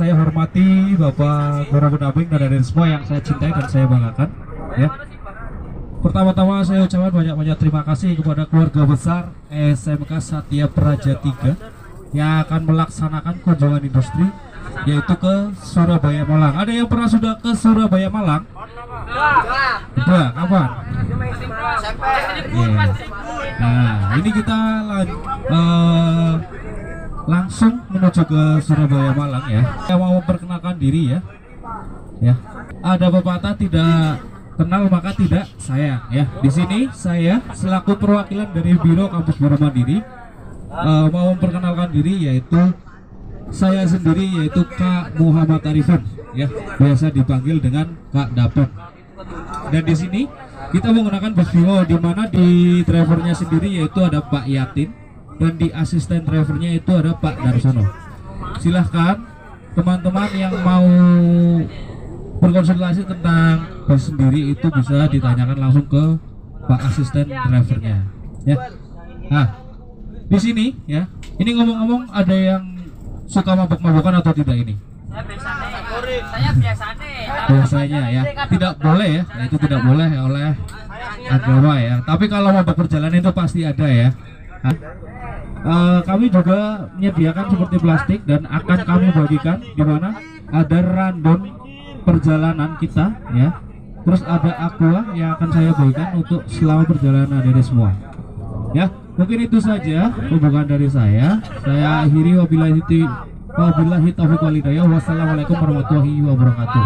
Saya hormati Bapak Guru Pendamping dan adik semua yang saya cintai dan saya banggakan. Ya. Pertama-tama saya ucapkan banyak-banyak terima kasih kepada keluarga besar SMK Satya Praja 3 yang akan melaksanakan kunjungan industri yaitu ke Surabaya Malang. Ada yang pernah sudah ke Surabaya Malang? Sudah, kapan? Iya. Nah, ini kita eh, langsung menuju ke Surabaya Malang ya. Saya mau memperkenalkan diri ya. Ya. Ada pepatah tidak kenal maka tidak sayang ya. Di sini saya selaku perwakilan dari Biro Kampus Biro Mandiri eh, mau memperkenalkan diri yaitu saya sendiri yaitu Kak Muhammad Arifin ya biasa dipanggil dengan Kak Dapet dan di sini kita menggunakan bus Bimo di mana di drivernya sendiri yaitu ada Pak Yatin dan di asisten drivernya itu ada Pak Darsono. Silahkan teman-teman yang mau berkonsultasi tentang bus sendiri itu bisa ditanyakan langsung ke Pak asisten drivernya ya. Nah di sini ya. Ini ngomong-ngomong ada yang suka mabok-mabokan atau tidak ini? Saya biasanya, saya biasanya. ya. Tidak boleh ya. Nah, itu tidak boleh oleh agama ya. Tapi kalau mau perjalanan itu pasti ada ya eh, kami juga menyediakan seperti plastik dan akan kami bagikan di mana ada random perjalanan kita ya. Terus ada aqua yang akan saya bagikan untuk selama perjalanan dari semua ya. Mungkin itu saja hubungan dari saya. Saya akhiri wabillahi wabillahi taufiq walhidayah wassalamualaikum warahmatullahi wabarakatuh